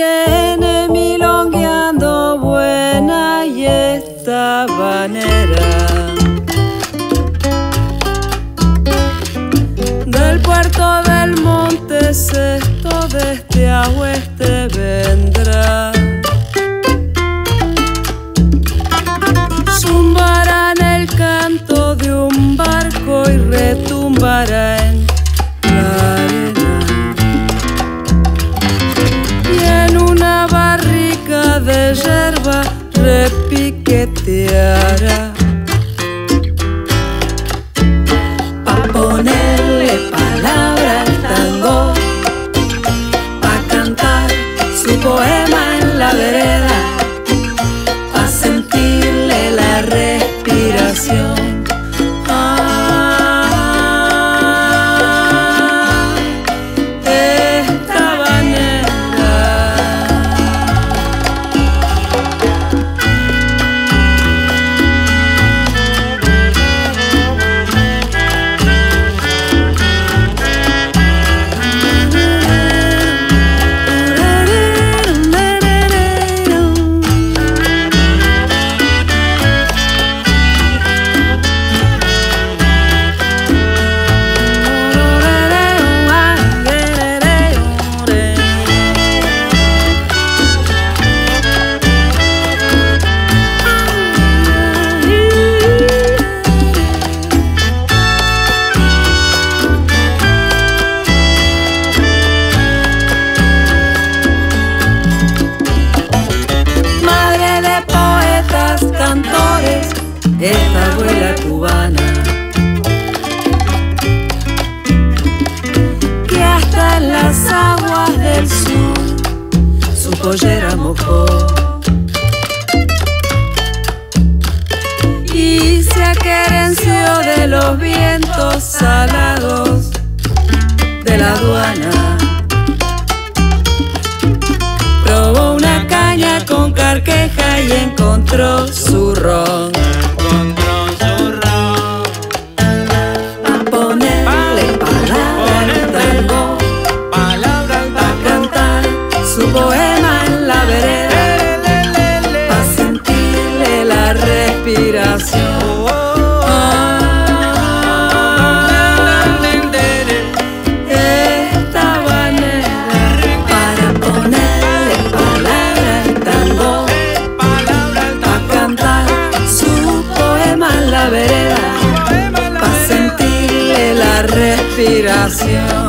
Viene milongueando buena y esta banera. Del puerto del monte esto de este a oeste repiqueteará. Pa' ponerle palabra al tango, pa' cantar su poema Y se aquerenció de los vientos salados de la aduana. Probó una caña con carqueja y encontró su ron. inspiración.